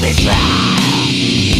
me try.